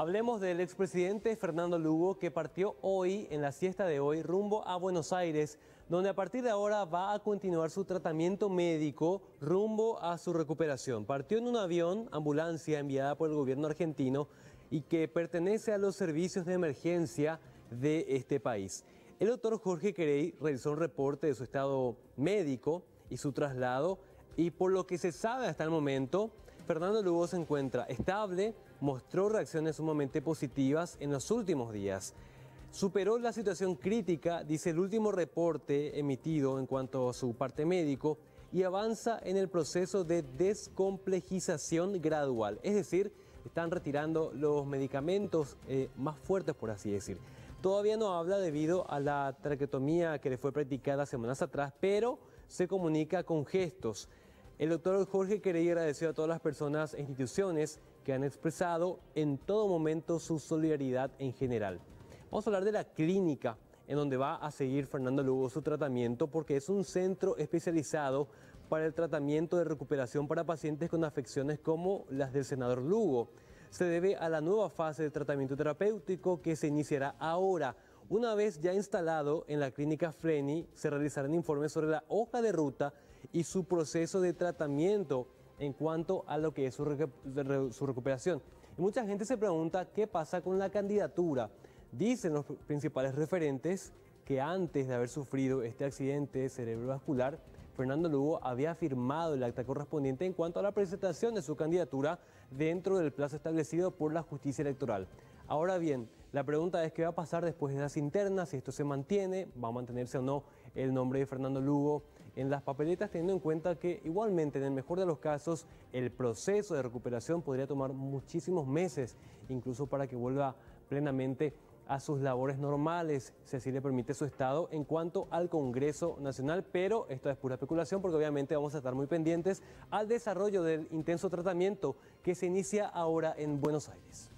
Hablemos del expresidente Fernando Lugo que partió hoy, en la siesta de hoy, rumbo a Buenos Aires, donde a partir de ahora va a continuar su tratamiento médico rumbo a su recuperación. Partió en un avión, ambulancia enviada por el gobierno argentino y que pertenece a los servicios de emergencia de este país. El doctor Jorge Querey realizó un reporte de su estado médico y su traslado y por lo que se sabe hasta el momento, Fernando Lugo se encuentra estable, mostró reacciones sumamente positivas en los últimos días. Superó la situación crítica, dice el último reporte emitido en cuanto a su parte médico, y avanza en el proceso de descomplejización gradual. Es decir, están retirando los medicamentos eh, más fuertes, por así decir. Todavía no habla debido a la traquetomía que le fue practicada semanas atrás, pero se comunica con gestos. El doctor Jorge Querey agradeció a todas las personas e instituciones que han expresado en todo momento su solidaridad en general. Vamos a hablar de la clínica en donde va a seguir Fernando Lugo su tratamiento porque es un centro especializado para el tratamiento de recuperación para pacientes con afecciones como las del senador Lugo. Se debe a la nueva fase de tratamiento terapéutico que se iniciará ahora. Una vez ya instalado en la clínica Freni, se realizarán informes sobre la hoja de ruta y su proceso de tratamiento en cuanto a lo que es su, recuperación. Y mucha gente se pregunta qué pasa con la candidatura. Dicen los principales referentes que antes de haber sufrido este accidente cerebrovascular, Fernando Lugo había firmado el acta correspondiente en cuanto a la presentación de su candidatura dentro del plazo establecido por la justicia electoral. Ahora bien, la pregunta es qué va a pasar después de las internas, si esto se mantiene, va a mantenerse o no el nombre de Fernando Lugo en las papeletas, teniendo en cuenta que igualmente en el mejor de los casos el proceso de recuperación podría tomar muchísimos meses, incluso para que vuelva plenamente a sus labores normales, si así le permite su estado en cuanto al Congreso Nacional, pero esto es pura especulación porque obviamente vamos a estar muy pendientes al desarrollo del intenso tratamiento que se inicia ahora en Buenos Aires.